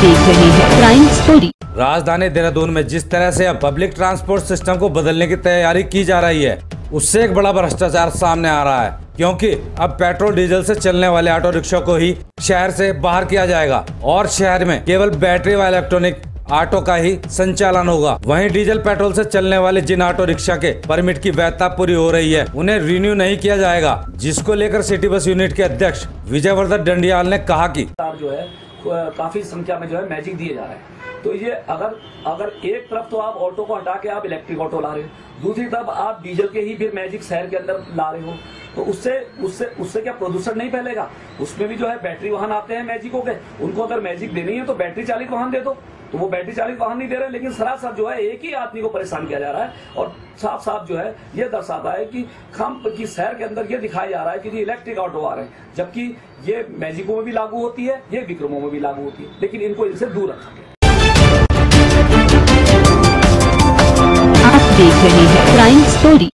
देख रहे हैं। क्राइम स्टोरी राजधानी देहरादून में जिस तरह से अब पब्लिक ट्रांसपोर्ट सिस्टम को बदलने की तैयारी की जा रही है, उससे एक बड़ा भ्रष्टाचार सामने आ रहा है, क्योंकि अब पेट्रोल, डीजल से चलने वाले ऑटो रिक्शा को ही शहर से बाहर किया जाएगा और शहर में केवल बैटरी व इलेक्ट्रॉनिक ऑटो का ही संचालन होगा। वहीं डीजल, पेट्रोल से चलने वाले जिन ऑटो रिक्शा के परमिट की वैधता पूरी हो रही है, उन्हें रिन्यू नहीं किया जाएगा, जिसको लेकर सिटी बस यूनिट के अध्यक्ष विजयवर्धन डंडियाल ने कहा की जो है काफ़ी संख्या में जो है मैजिक दिए जा रहे हैं। तो ये अगर अगर एक तरफ़ तो आप ऑटो को हटा के आप इलेक्ट्रिक ऑटो ला रहे हो, दूसरी तरफ़ आप डीजल के ही फिर मैजिक शहर के अंदर ला रहे हो। तो उससे उससे उससे क्या प्रदूषण नहीं फैलेगा? उसमें भी जो है बैटरी वाहन आते हैं मैजिकों के उनको अगर मैजिक देनी है तो बैटरी चालित वाहन दे दो। तो वो बैटरी चालित वाहन नहीं दे रहे, लेकिन सरासर जो है एक ही आदमी को परेशान किया जा रहा है और साफ़ साफ़ जो है ये दर्शाता है कि खम की शहर के अंदर ये दिखाया जा रहा है कि जी इलेक्ट्रिक ऑटो आ रहे हैं, जबकि ये मैजिकों में भी लागू होती है, ये विक्रमों में भी लागू होती है, लेकिन इनको इनसे दूर रखा गया। आप देख रहे हैं क्राइम स्टोरी